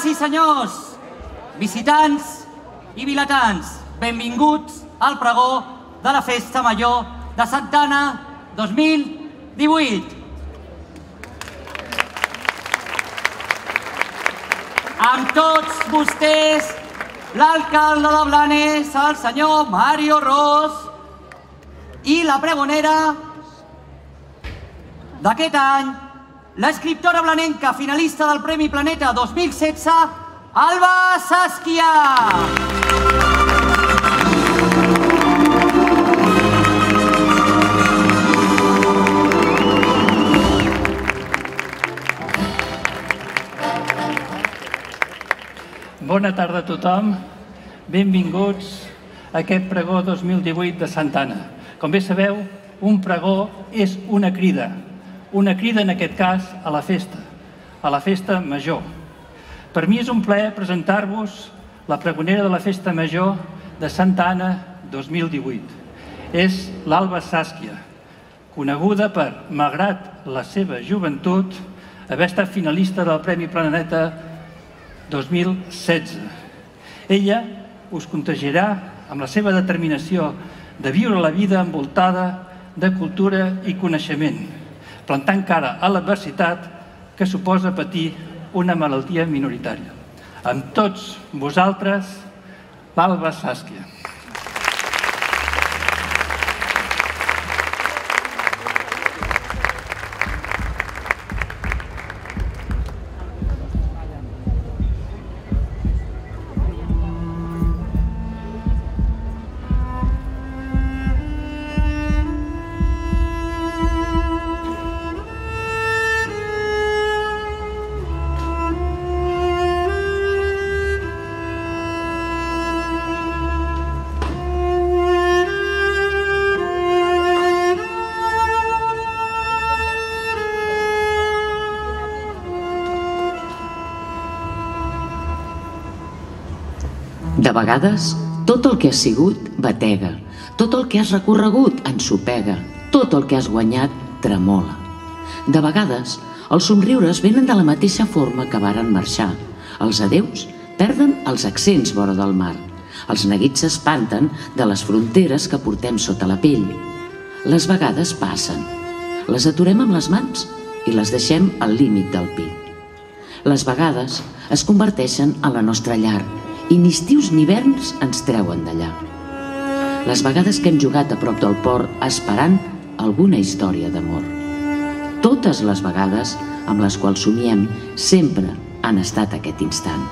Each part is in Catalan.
Senyores i senyors, visitants i vilatans, benvinguts al pregó de la Festa Major de Santa Anna 2018. Amb tots vostès, l'alcalde de Blanes, el senyor Mario Ros, i la pregonera d'aquest any, l'escriptora blanenca finalista del Premi Planeta 2016, Alba Saskia. Bona tarda a tothom. Benvinguts a aquest pregó 2018 de Santana. Com bé sabeu, un pregó és una crida. Una crida, en aquest cas, a la festa, a la festa major. Per mi és un plaer presentar-vos la pregonera de la festa major de Santa Anna 2018. És l'Alba Sàsquia, coneguda per, malgrat la seva joventut, haver estat finalista del Premi Planeta 2016. Ella us contagiarà amb la seva determinació de viure la vida envoltada de cultura i coneixement, plantant cara a l'adversitat que suposa patir una malaltia minoritària. Amb tots vosaltres, l'Alba Sàsquia. De vegades, tot el que has sigut batega, tot el que has recorregut ensopega, tot el que has guanyat tremola. De vegades, els somriures venen de la mateixa forma que varen marxar. Els adeus perden els accents vora del mar. Els neguits s'espanten de les fronteres que portem sota la pell. Les vegades passen. Les aturem amb les mans i les deixem al límit del pit. Les vegades es converteixen en la nostra llar i ni estius ni hiverns ens treuen d'allà. Les vegades que hem jugat a prop del port esperant alguna història d'amor. Totes les vegades amb les quals somiem sempre han estat aquest instant.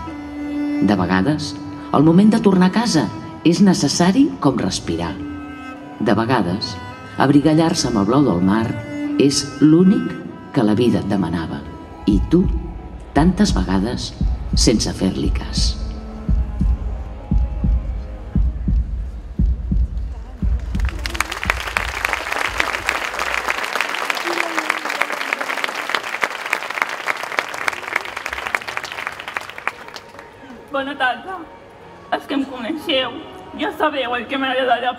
De vegades, el moment de tornar a casa és necessari com respirar. De vegades, abrigallar-se amb el blau del mar és l'únic que la vida et demanava. I tu, tantes vegades, sense fer-li cas.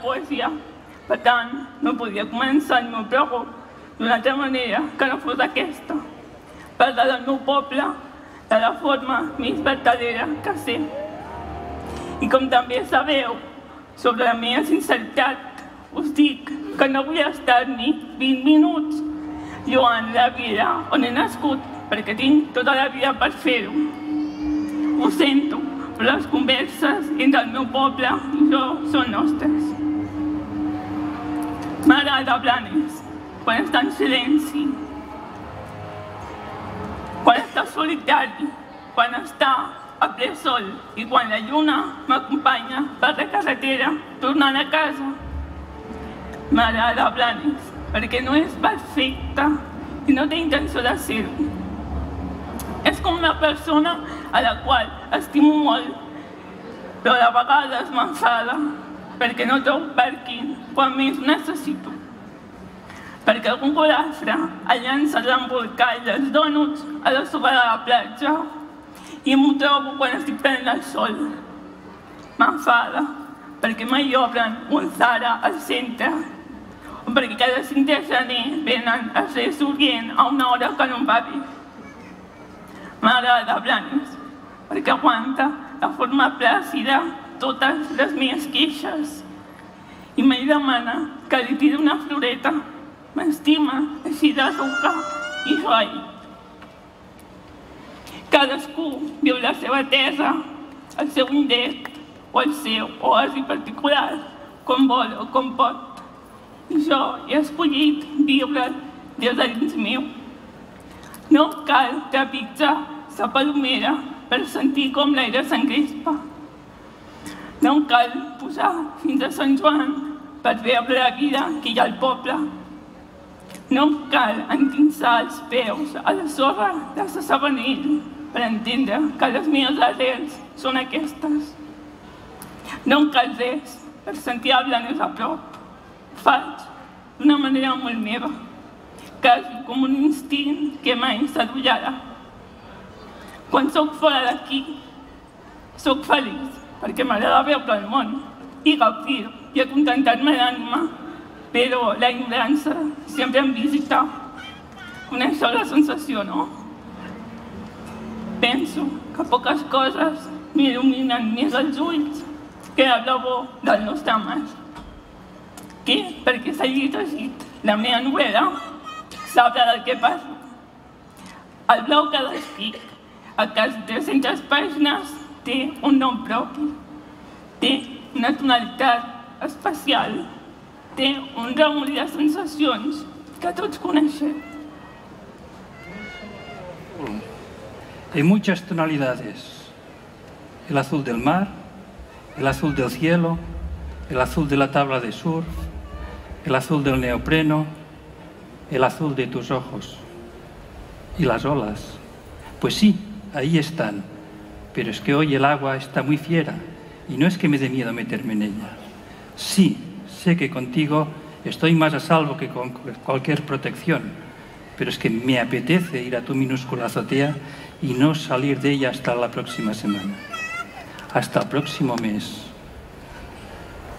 Poesia. Per tant, no podia començar el meu pregó d'una altra manera que no fos aquesta. Parlar del meu poble de la forma més vertadera que sé. I com també sabeu, sobre la meva sinceritat, us dic que no vull estar ni 20 minuts lloant la vida on he nascut perquè tinc tota la vida per fer-ho. Ho sento, però les converses entre el meu poble i jo són nostres. M'agrada Blanes, quan està en silenci, quan està solitari, quan està a ple sol. I quan la lluna m'acompanya per la carretera tornant a casa. M'agrada Blanes, perquè no és perfecta i no té intenció de ser-ho. És com una persona a la qual estimo molt, però de vegades m'enfada perquè no trobo parking quan més necessito. Perquè algun golafre ha llançat l'embolcall dels dònuts a la sobre de la platja i m'ho trobo quan estic prenent el sol. M'enfada perquè mai obren un Zara al centre o perquè cada 5 de gener venen els Reis d'Orient a una hora que no em va bé. M'agrada Blanes, perquè aguanta de forma plàcida totes les meves queixes i me demana que li tiri una floreta. M'estima així de roca i joia. Cadascú viu la seva terra, el seu indet o el seu oasi particular, com vol o com pot. I jo he escollit viure des de dins meu. No cal trepitjar la palomera per sentir com l'aire s'encrespa. No cal posar fins a Sant Joan per veure la vida que hi ha al poble. No cal endinsar els peus a la sorra de la Sabanell per entendre que les meves arrels són aquestes. No cal res per sentir el més a prop. Faig d'una manera molt meva, quasi com un instint que mai s'adullarà. Quan sóc fora d'aquí, sóc feliç perquè m'agrada veure el món i gaudir i acontentar-me l'ànima, però la ignorància sempre em visita. Coneixeu la sensació, no? Penso que poques coses m'il·luminen més els ulls que la blavor del nostre mar. Què? Perquè s'ha llegit la meva novel·la, sabrà del que parlo. El blau que descric, a quasi 300 pàgines, té un nom propi, té una tonalitat especial, té un remolí de sensacions que tots coneixem. Hay muchas tonalidades. El azul del mar, el azul del cielo, el azul de la tabla de surf, el azul del neopreno, el azul de tus ojos y las olas. Pues sí, ahí están, pero es que hoy el agua está muy fiera y no es que me dé miedo meterme en ella. Sí, sé que contigo estoy más a salvo que con cualquier protección, pero es que me apetece ir a tu minúscula azotea y no salir de ella hasta la próxima semana, hasta el próximo mes,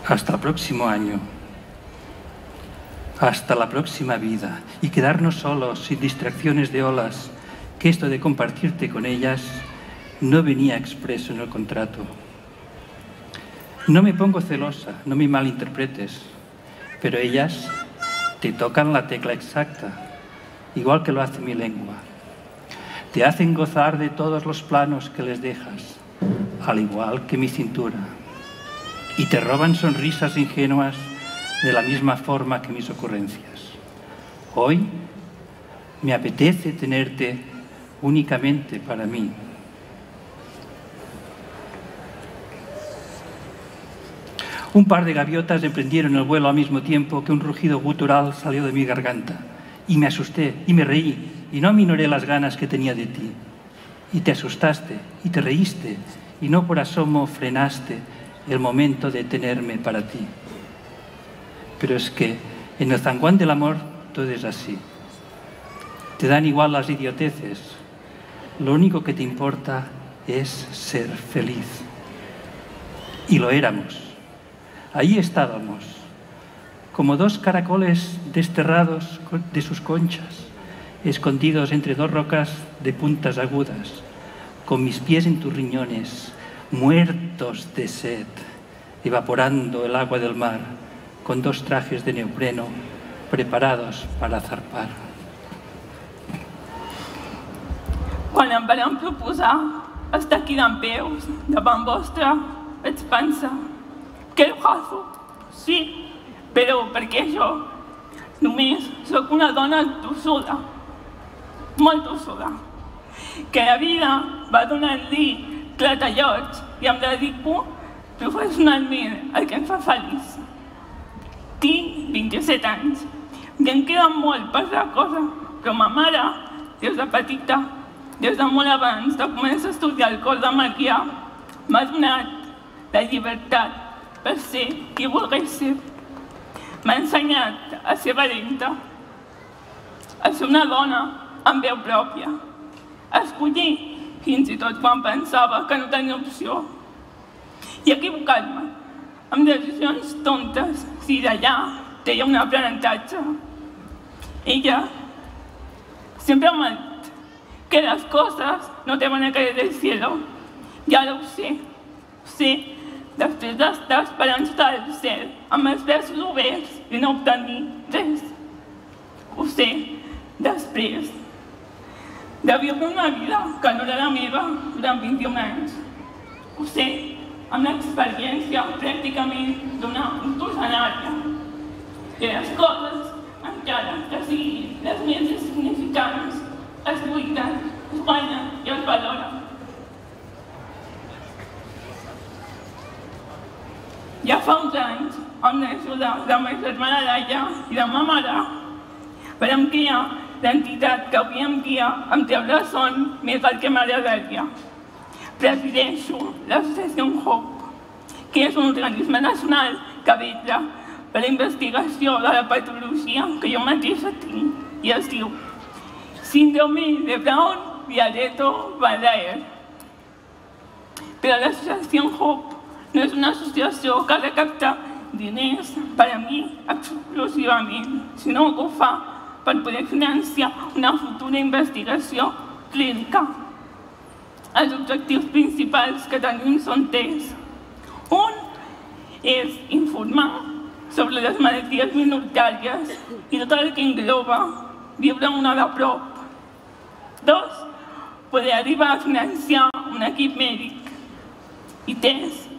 hasta el próximo año, hasta la próxima vida. Y quedarnos solos sin distracciones de olas, que esto de compartirte con ellas no venía expreso en el contrato. No me pongo celosa, no me malinterpretes, pero ellas te tocan la tecla exacta, igual que lo hace mi lengua. Te hacen gozar de todos los planos que les dejas, al igual que mi cintura. Y te roban sonrisas ingenuas de la misma forma que mis ocurrencias. Hoy me apetece tenerte únicamente para mí. Un par de gaviotas emprendieron el vuelo al mismo tiempo que un rugido gutural salió de mi garganta. Y me asusté y me reí y no aminoré las ganas que tenía de ti. Y te asustaste y te reíste y no por asomo frenaste el momento de tenerme para ti. Pero es que en el zanguán del amor todo es así. Te dan igual las idioteces. Lo único que te importa es ser feliz. Y lo éramos. Ahí estábamos, como dos caracoles desterrados de sus conchas, escondidos entre dos rocas de puntas agudas, con mis pies en tus riñones, muertos de sed, evaporando el agua del mar, con dos trajes de neopreno preparados para zarpar. Quan em proposar estar aquí d'en peus, davant que el faço, sí, però perquè jo només sóc una dona tossuda, molt tossuda, que la vida va donant-li clatallots i em dedico professionalment al que em fa feliç. Tinc 27 anys i em queda molt per la cosa, però ma mare, des de petita, des de molt abans de començar a estudiar el cor de Maquià, m'ha donat la llibertat per ser qui volgués. M'ha ensenyat a ser valenta, a ser una dona amb veu pròpia, a escollir fins i tot quan pensava que no tenia opció i equivocar-me amb decisions tontes si d'allà deia un aprenentatge. Ella sempre m'ha dit que les coses no te van a caer del cielo ara ho sé. Ho sé després d'estar esperant sota el cel, amb els braços oberts i no obtenir res. Ho sé després de viure una vida que no era la meva durant 21 anys. Ho sé amb l'experiència pràcticament d'una octogenària. I les coses, encara que siguin les més insignificants, es lluiten, es guanyen i es valoren. Ja fa uns anys, amb l'ajuda de ma germana Laia i de ma mare, vam crear l'entitat que avui en dia em treu la son més del que m'agradaria. Presideixo l'associació HOPE, que és un organisme nacional que vetlla per la investigació de la patologia que jo mateixa tinc i es diu Síndrome de Brown-Viareto-Balair. Però l'associació HOPE no és una associació que recapta diners per a mi exclusivament, sinó que ho fa per poder financiar una futura investigació clínica. Els objectius principals que tenim són tres. Un és informar sobre les malalties minoritàries i tot el que engloba viure una de prop. Dos, poder arribar a financiar un equip mèdic. I tres,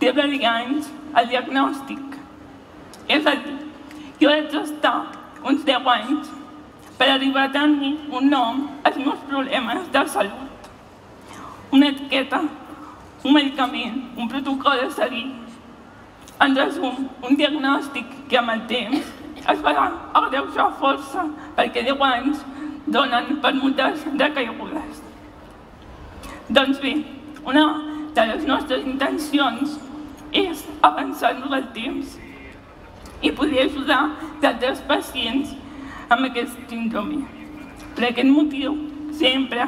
treure anys al diagnòstic. És a dir, jo he d'estar uns 10 anys per arribar a tenir un nom als meus problemes de salut. Una etiqueta, un medicament, un protocol a seguir. En resum, un diagnòstic que amb el temps es farà agreujar força perquè 10 anys donen per moltes recaigudes. Doncs bé, una de les nostres intencions és avançar-nos el temps i poder ajudar d'altres pacients amb aquest síndrome. Per aquest motiu, sempre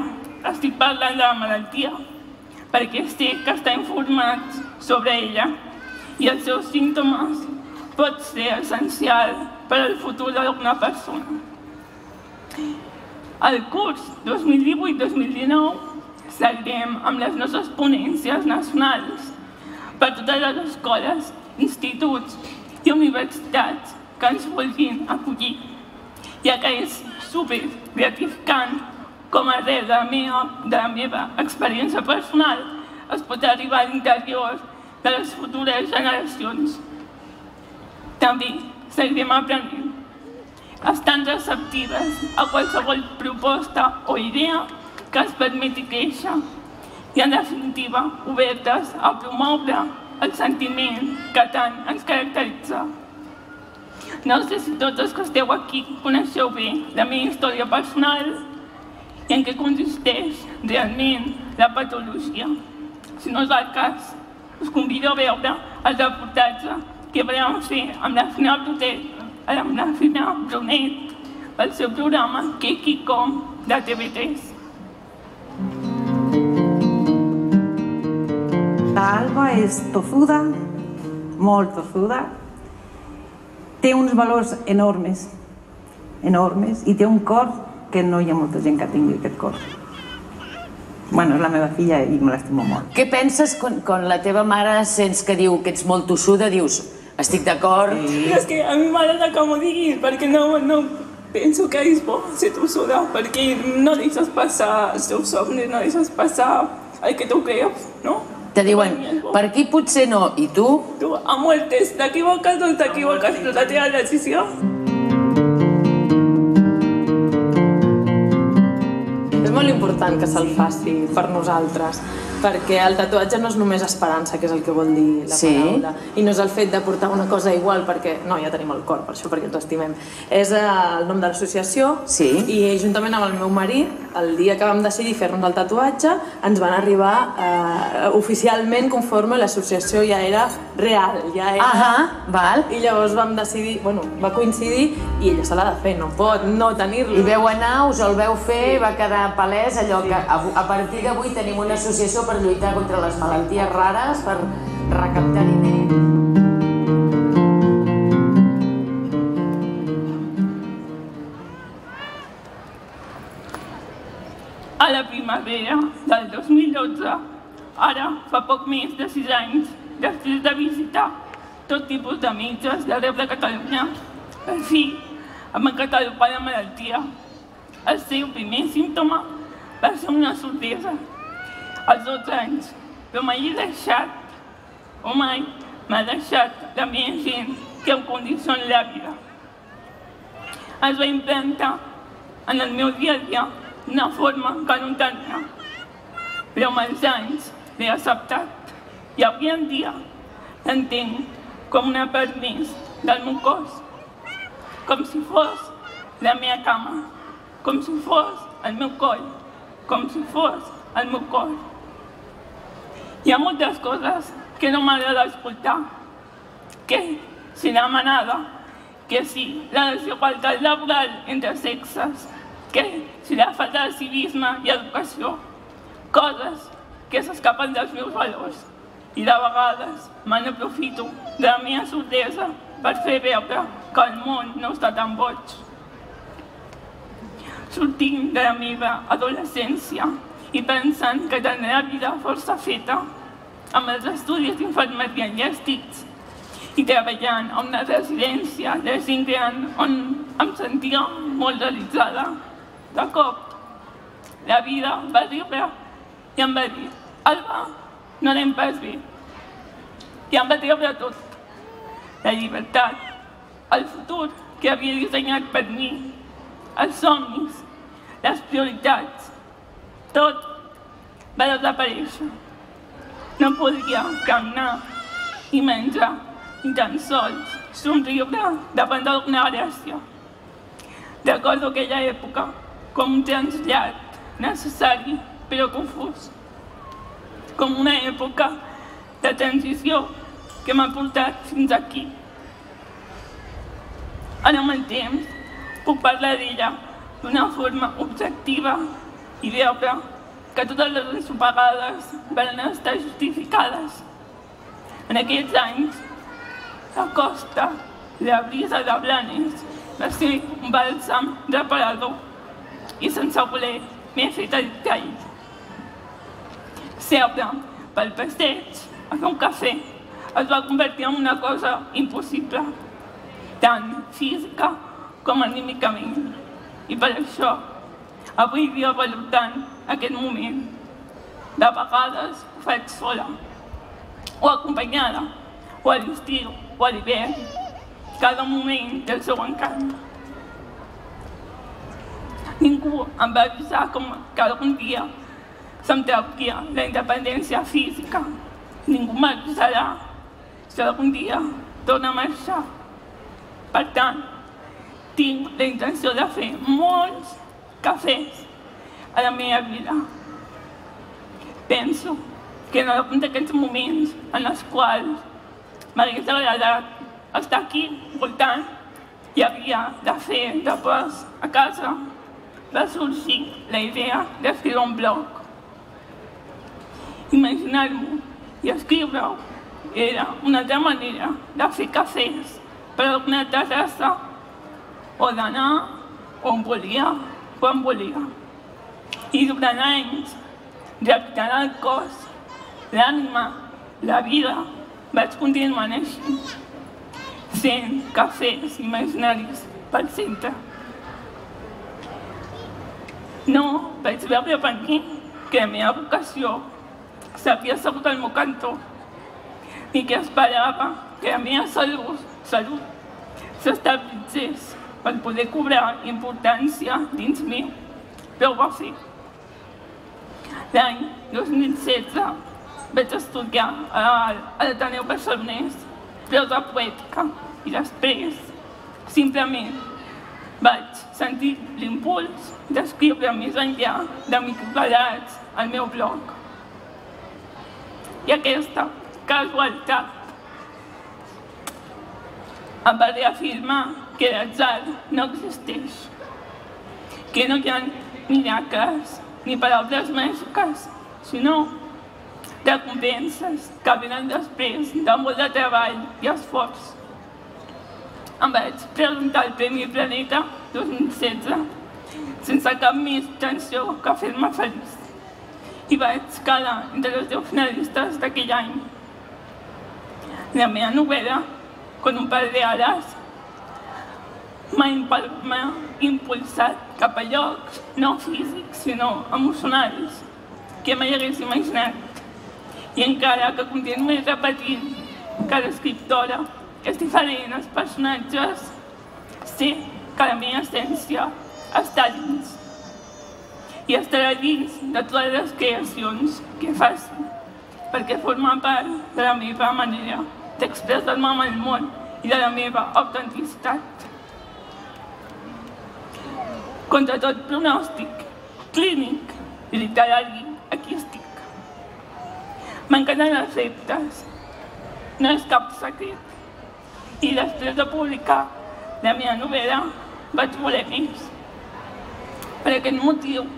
estic parlant de la malaltia, perquè sé que està informat sobre ella i els seus símptomes pot ser essencial per al futur d'alguna persona. Al curs 2018-2019 seguirem amb les nostres ponències nacionals. Per totes les escoles, instituts i universitats que ens vulguin acollir, ja que és super gratificant com arrel de la meva, de la meva experiència personal es pot arribar a l'interior de les futures generacions. També seguirem aprenent, estant receptives a qualsevol proposta o idea que es permeti créixer i, en definitiva, obertes a promoure el sentiment que tant ens caracteritza. No sé si tots els que esteu aquí coneixeu bé la meva història personal i en què consisteix realment la patologia. Si no és el cas, us convido a veure el reportatge que vam fer amb la Fina Brunet, amb la Fina Brunet pel seu programa Kiki Com de TV3. L'Alba és tofuda, molt tofuda, té uns valors enormes, enormes, i té un cor que no hi ha molta gent que tingui aquest cor. Bueno, és la meva filla i me l'estimo molt. Què penses quan, quan la teva mare sents que diu que ets molt tossuda, dius, estic d'acord? Sí. És que a mi m'agrada que m'ho diguis, perquè no, no penso que és bo ser tossuda, perquè no deixes passar els teus somnis, no deixes passar el que tu creus, no? Te diuen, per aquí potser no, i tu? Tu, a muertes, t'equivoques o t'equivoques, però la teva decisió. És molt important que se'l faci per nosaltres, perquè el tatuatge no és només esperança, que és el que vol dir la Sí. paraula, i no és el fet de portar una cosa igual, perquè no, ja tenim el cor, per això, perquè ens estimem. És eh, el nom de l'associació, Sí. i juntament amb el meu marit, el dia que vam decidir fer-nos el tatuatge, ens van arribar eh, oficialment conforme l'associació ja era real, ja era... Ahà, val. I llavors vam decidir, bueno, va coincidir i ella se l'ha de fer, no pot no tenir-lo. I veu anar, us el veu fer, i va quedar palès allò que a, a partir d'avui tenim una associació per lluitar contra les malalties rares, per recaptar diners. A la primavera del 2012 ara fa poc més de sis anys, després de visitar tot tipus de metges d'arreu de Catalunya, per fi em van catalogar la malaltia. El seu primer símptoma va ser una sortesa als 12 anys, mai he deixat, mai m'ha deixat la meva gent que em condiciona la vida. Es va implantar en el meu dia a dia una forma que no tenia, però amb els anys l'he acceptat. I avui en dia l'entenc com una part més del meu cos, com si fos la meva cama, com si fos el meu coll, com si fos el meu cor. Hi ha moltes coses que no m'agrada escoltar, que si la manada, que si la desigualtat laboral entre sexes, que si la falta de civisme i educació, coses que s'escapen dels meus valors. I de vegades me n'aprofito de la meva sortesa per fer veure que el món no està tan boig. Sortint de la meva adolescència i pensant que tenia la vida força feta, amb els estudis d'infermeria enllestits i treballant a una residència de gent gran on em sentia molt realitzada. De cop, la vida va riure i em va dir Alba, no anem pas bé. I em va treure tot. La llibertat, el futur que havia dissenyat per mi, els somnis, les prioritats, tot va desaparèixer. No podia caminar i menjar, ni tan sols somriure davant d'alguna gràcia. Recordo aquella època com un trasllat necessari però confús, com una època de transició que m'ha portat fins aquí. Ara amb el temps puc parlar d'ella d'una forma objectiva i veure que totes les ensopegades van estar justificades. En aquests anys, la costa, la brisa de Blanes, va ser un bàlsam reparador i sense voler m'he fet el tall. Seure pel passeig a fer un cafè es va convertir en una cosa impossible, tant física com anímicament. I per això avui dia valorant aquest moment. De vegades ho faig sola, o acompanyada, o a l'estiu, o a l'hivern. Cada moment té el seu encant. Ningú em va avisar com que algun dia se'm trauria la independència física. Ningú m'avisarà si algun dia torna a marxar. Per tant, tinc la intenció de fer molts cafès a la meva vida. Penso que en algun d'aquests moments en els quals m'hagués agradat estar aquí voltant i havia de fer de pas a casa, va sorgir la idea d'escriure un blog. Imaginar-m'ho i escriure-ho era una altra manera de fer cafès per alguna terrassa o d'anar on volia, quan volia. I durant anys, rehabilitant el cos, l'ànima, la vida, vaig continuar així, sent cafès imaginaris pel centre. No vaig veure per mi que la meva vocació s'havia assegut al meu cantó i que esperava que la meva salut, salut s'estabilitzés per poder cobrar importància dins mi, però ho va fer. L'any 2016 vaig estudiar a l'Ateneu Barcelonès prosa poètica i després simplement vaig sentir l'impuls d'escriure més enllà de microquadrats al meu blog. I aquesta casualitat em va reafirmar que l'atzar no existeix, que no hi ha miracles ni paraules màgiques, sinó recompenses que venen després de molt de treball i esforç. Em vaig presentar al Premi Planeta 2016 sense cap més tensió que fer-me feliç. i vaig quedar entre els deu finalistes d'aquell any. La meva novel·la, Con un par de alas, m'ha impulsat cap a llocs no físics, sinó emocionals, que mai hagués imaginat. I encara que continuï repetint cada escriptora és diferent els personatges, sé que la meva essència està dins. I estarà dins de totes les creacions que faci, perquè forma part de la meva manera d'expressar-me amb el món i de la meva autenticitat. Contra tot pronòstic, clínic i literari, aquí estic. M'encanten els reptes, no és cap secret. I després de publicar la meva novel·la, vaig voler més. Per aquest motiu,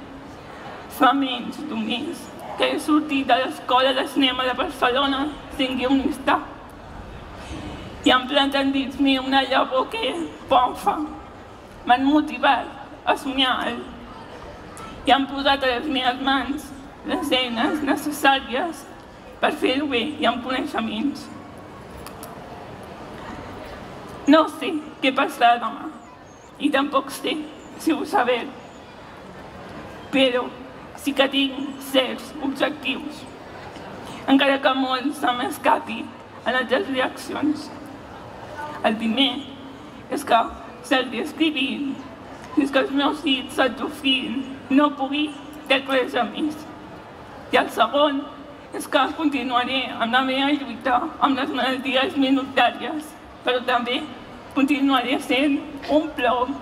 fa menys d'un mes que he sortit de l'Escola de Cinema de Barcelona sent guionista. I han plantat dins mi una llavor que, pofa, m'han motivat a somiar alt i han posat a les meves mans les eines necessàries per fer-ho bé i amb coneixements. No sé què passarà demà i tampoc sé si ho saber, però sí que tinc certs objectius, encara que molt se m'escapi en les reaccions. El primer és que seguiré escrivint fins que els meus dits s'atrofin, no pugui declarar més. I el segon és que continuaré amb la meva lluita amb les malalties minoritàries, però també continuaré sent un plom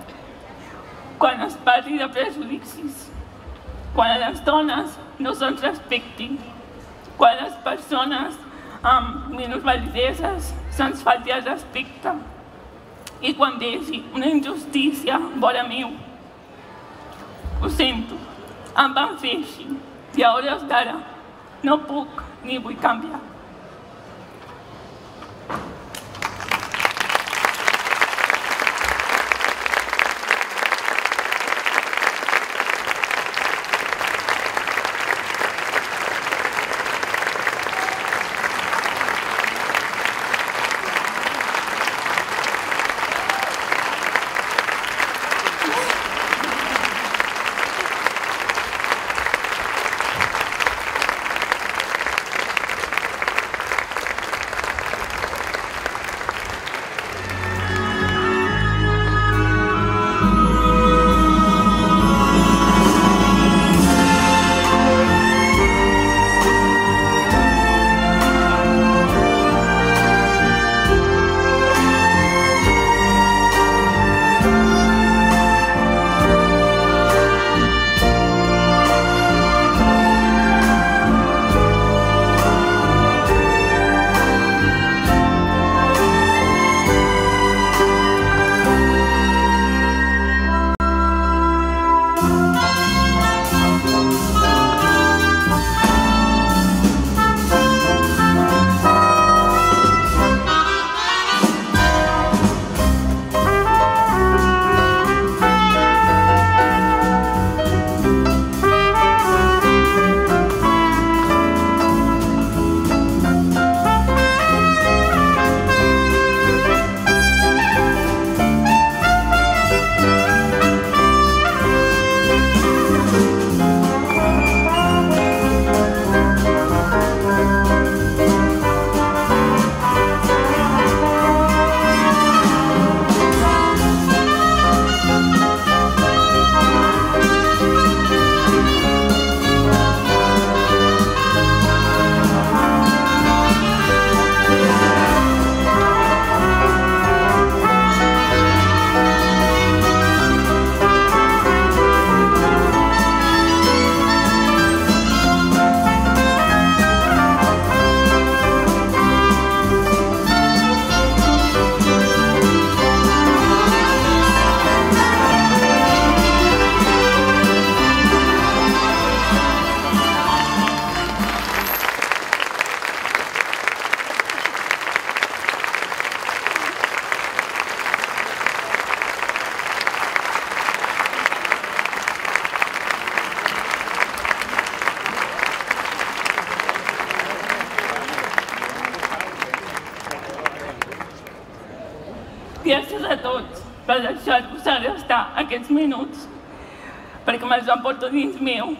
quan es parli de prejudicis, quan a les dones no se'ns respectin, quan les persones amb minusvalideses se'ns falti el respecte i quan vegi una injustícia vora meu. Ho sento, em van fer així i a hores d'ara no puc ni vull canviar. Dins meu,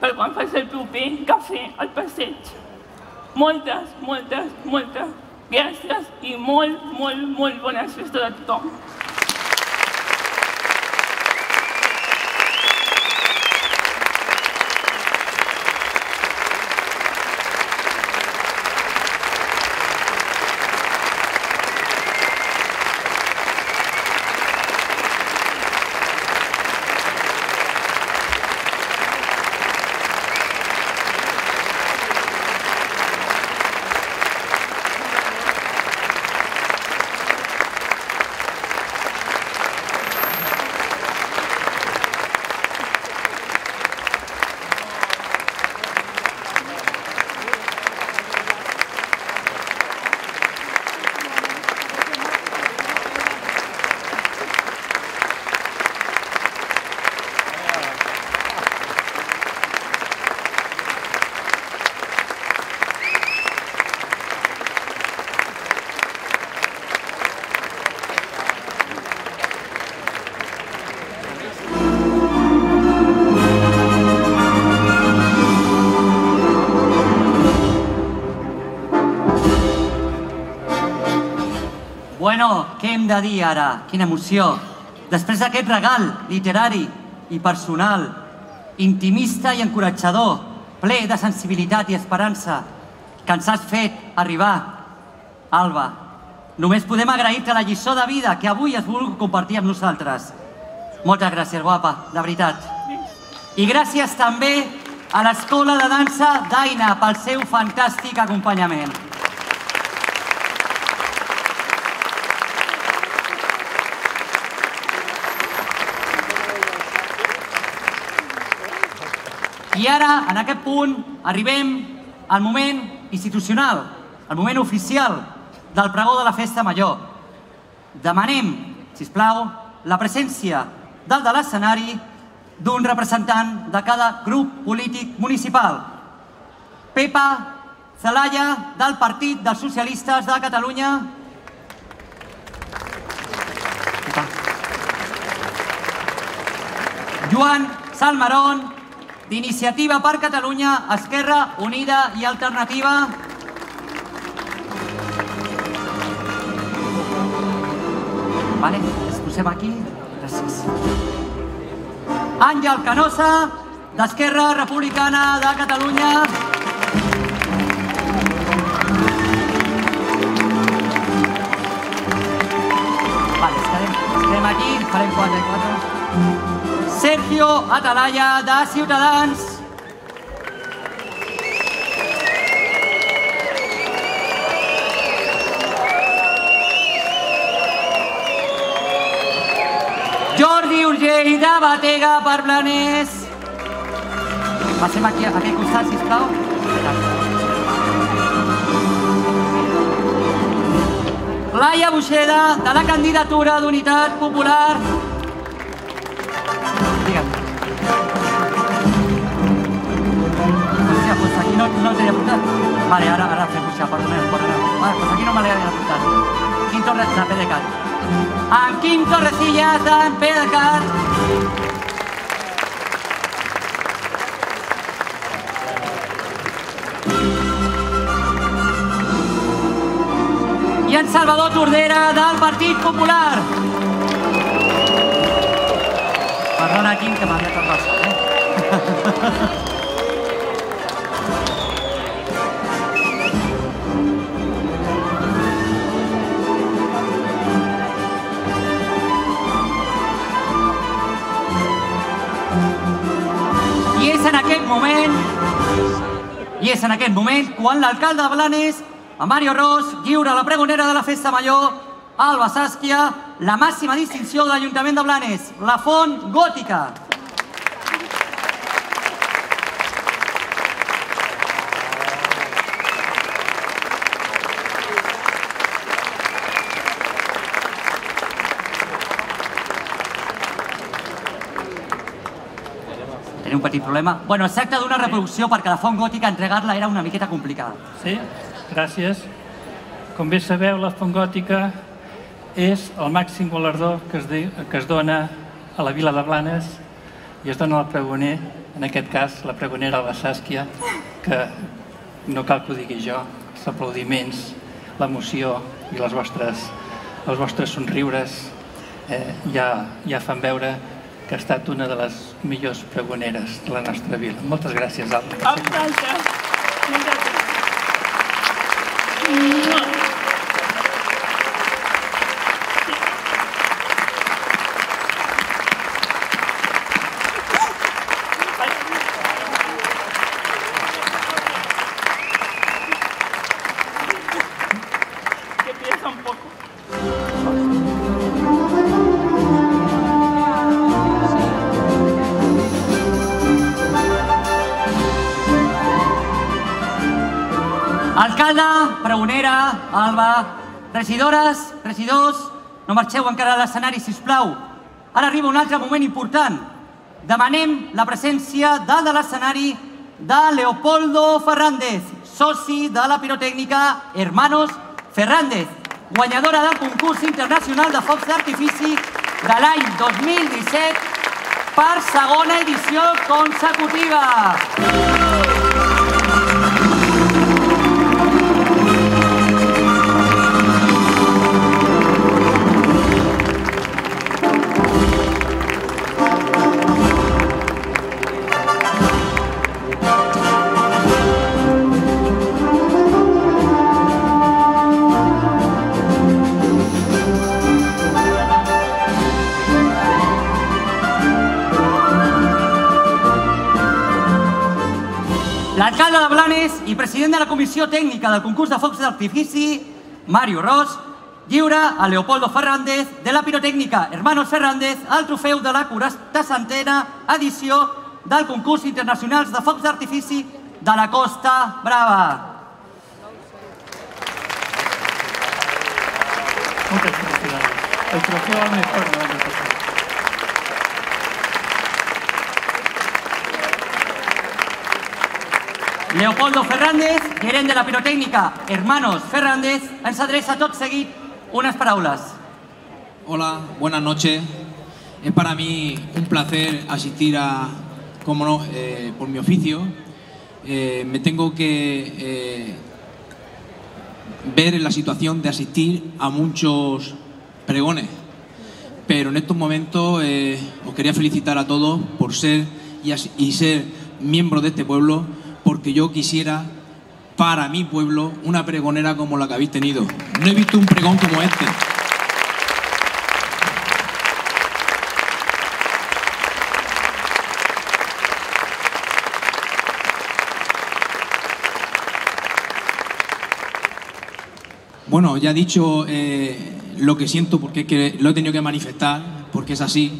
per quan faig el proper cafè al passeig. Moltes, moltes, moltes gràcies i molt, molt, molt bones festes a tothom. De dir ara? Quina emoció. Després d'aquest regal literari i personal, intimista i encoratjador, ple de sensibilitat i esperança, que ens has fet arribar, Alba, només podem agrair-te la lliçó de vida que avui has volgut compartir amb nosaltres. Moltes gràcies, guapa, de veritat. I gràcies també a l'Escola de Dansa d'Aina pel seu fantàstic acompanyament. I ara, en aquest punt, arribem al moment institucional, al moment oficial del pregó de la Festa Major. Demanem, si us plau, la presència dalt de l'escenari d'un representant de cada grup polític municipal. Pepa Zelaya, del Partit dels Socialistes de Catalunya. Joan Salmarón, d'Iniciativa per Catalunya, Esquerra Unida i Alternativa. Vale, ens posem aquí. Gràcies. Àngel Canosa, d'Esquerra Republicana de Catalunya. Vale, estarem, estarem aquí, farem 4 i 4. Sergio Atalaya, de Ciutadans. Jordi Urgell, de Batega, per Blanes. Passem aquí, a aquest costat, sisplau. Laia Buixeda, de la candidatura d'Unitat Popular. No, no t'he apuntat. Vale, ara, ara fem pujar, perdoneu, perdoneu. Vale, pues aquí no me l'he apuntat. Quim Torres, de PDeCAT. En Quim Torresillas, de PDeCAT. I en Salvador Tordera, del Partit Popular. Perdona, Quim, que tot el sol, eh? és en aquest moment, i és en aquest moment quan l'alcalde de Blanes, a Mario Ros, lliura la pregonera de la Festa Major, Alba Sàsquia, la màxima distinció de l'Ajuntament de Blanes, la Font Gòtica. Tenia un petit problema. Bueno, es tracta d'una reproducció perquè la font gòtica entregar-la era una miqueta complicada. Sí, gràcies. Com bé sabeu, la font gòtica és el màxim galardó que es, de, que es dona a la vila de Blanes i es dona al pregoner, en aquest cas la pregonera la Sàsquia, que no cal que ho digui jo, els aplaudiments, l'emoció i les vostres, els vostres somriures eh, ja, ja fan veure que ha estat una de les millors pregoneres de la nostra vila. Moltes gràcies, Alba. A regidores, regidors, no marxeu encara a l'escenari, si us plau. Ara arriba un altre moment important. Demanem la presència dalt de l'escenari de Leopoldo Fernández, soci de la pirotècnica Hermanos Fernández, guanyadora del concurs internacional de focs d'artifici de l'any 2017 per segona edició consecutiva. President de la Comissió Tècnica del concurs de focs d'artifici, Mario Ros, lliura a Leopoldo Fernández de la pirotècnica Hermanos Fernández el trofeu de la 40 edició del concurs internacionals de focs d'artifici de la Costa Brava. Moltes felicidades. El trofeo al mejor del año Leopoldo Fernández, gerent de la pirotècnica Hermanos Fernández, ens adreça tot seguit unes paraules. Hola, buenas noches. Es para mí un placer asistir a, como no, eh, por mi oficio. Eh, me tengo que eh, ver en la situación de asistir a muchos pregones. Pero en estos momentos os quería felicitar a todos por ser y, y ser miembros de este pueblo, porque yo quisiera para mi pueblo una pregonera como la que habéis tenido. No he visto un pregón como este. Bueno, ya he dicho eh, lo que siento porque es que lo he tenido que manifestar, porque es así,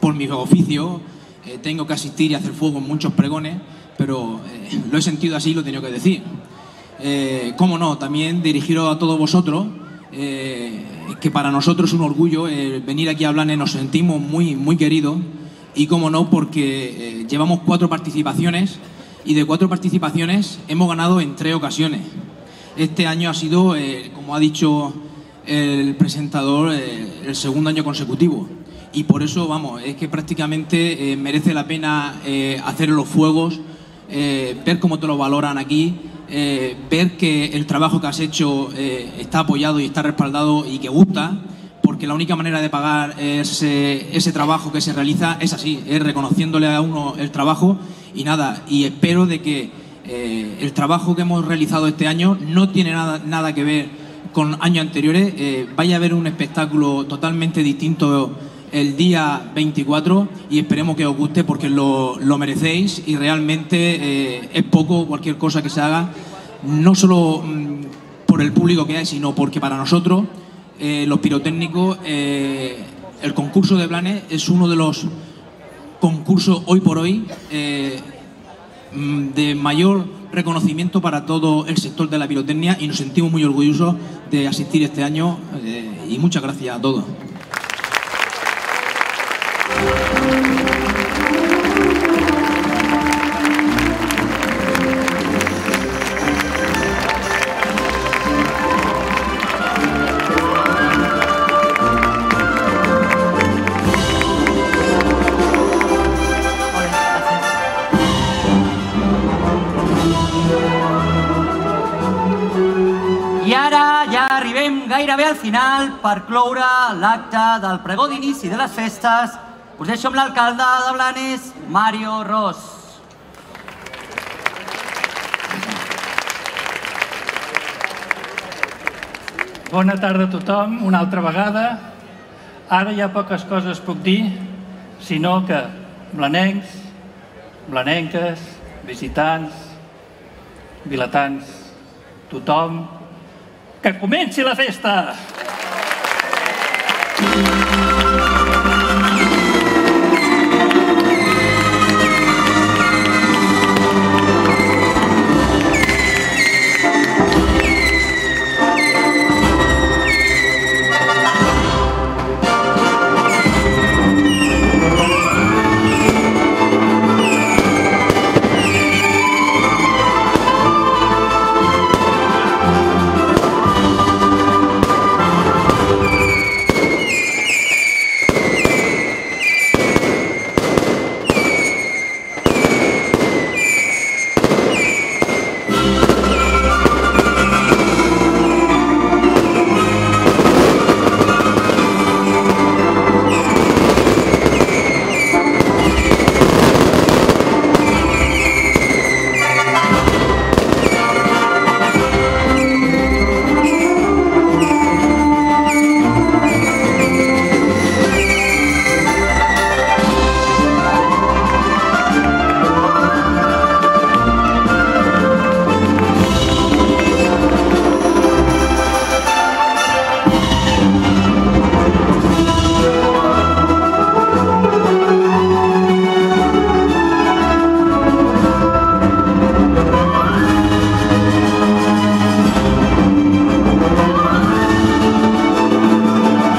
por mi oficio, eh, tengo que asistir y hacer fuego en muchos pregones, pero eh, lo he sentido así y lo he tenido que decir. Eh, Cómo no, también dirigiros a todos vosotros, eh, que para nosotros es un orgullo eh, venir aquí a Blanes, nos sentimos muy, muy queridos, y cómo no, porque llevamos cuatro participaciones, y de cuatro participaciones hemos ganado en tres ocasiones. Este año ha sido, como ha dicho el presentador, el segundo año consecutivo. Y por eso, vamos, es que prácticamente merece la pena hacer los fuegos, eh, ver cómo te lo valoran aquí, eh, ver que el trabajo que has hecho eh, está apoyado y está respaldado y que gusta, porque la única manera de pagar ese, ese trabajo que se realiza es así, es reconociéndole a uno el trabajo y nada, y espero de que el trabajo que hemos realizado este año no tiene nada, nada que ver con años anteriores. Vaya a haber un espectáculo totalmente distinto el día 24 y esperemos que os guste porque lo, lo merecéis y realmente eh, es poco cualquier cosa que se haga, no solo mm, por el público que hay, sino porque para nosotros, eh, los pirotécnicos, eh, el concurso de Blanes es uno de los concursos hoy por hoy mm, de mayor reconocimiento para todo el sector de la pirotecnia y nos sentimos muy orgullosos de asistir este año y muchas gracias a todos. Final, per cloure l'acte del pregó d'inici de les festes, us deixo amb l'alcalde de Blanes, Mario Ros. Bona tarda a tothom, una altra vegada. Ara ja poques coses puc dir, sinó que blanencs, blanenques, visitants, vilatans, tothom, que comenci la festa! You.